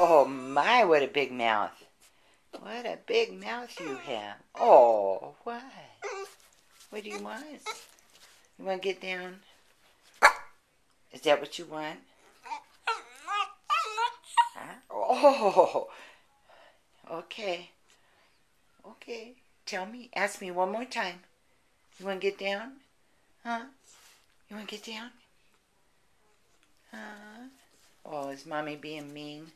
Oh my, what a big mouth. What a big mouth you have. Oh, what? What do you want? You want to get down? Is that what you want? Huh? Oh, okay. Okay. Tell me. Ask me one more time. You want to get down? Huh? You want to get down? Huh? Oh, is mommy being mean?